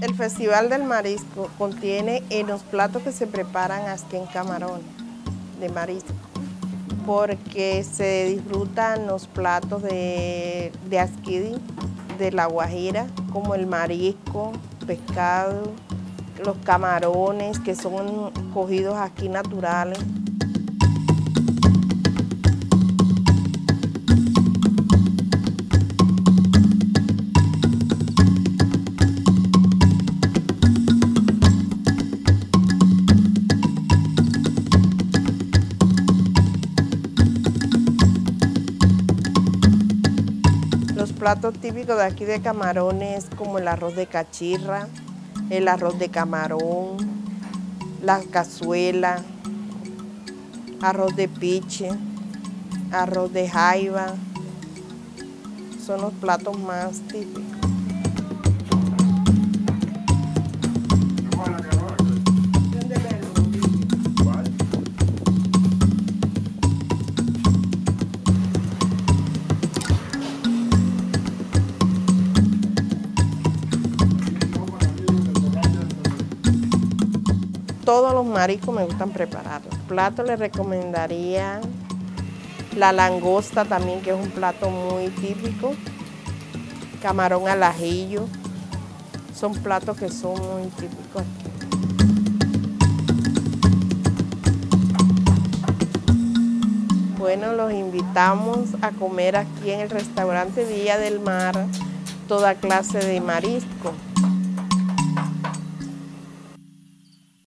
El Festival del Marisco contiene en los platos que se preparan aquí en Camarón de marisco, porque se disfrutan los platos de, de de La Guajira, como el marisco, pescado, los camarones que son cogidos aquí naturales. Platos típicos de aquí de camarones como el arroz de cachirra, el arroz de camarón, la cazuela, arroz de piche, arroz de jaiba. Son los platos más típicos. Todos los mariscos me gustan prepararlos. Plato le recomendaría la langosta también, que es un plato muy típico. Camarón al ajillo. Son platos que son muy típicos Bueno, los invitamos a comer aquí en el restaurante Villa del Mar toda clase de marisco.